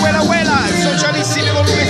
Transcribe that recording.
Wella Wella, socialissimi volumi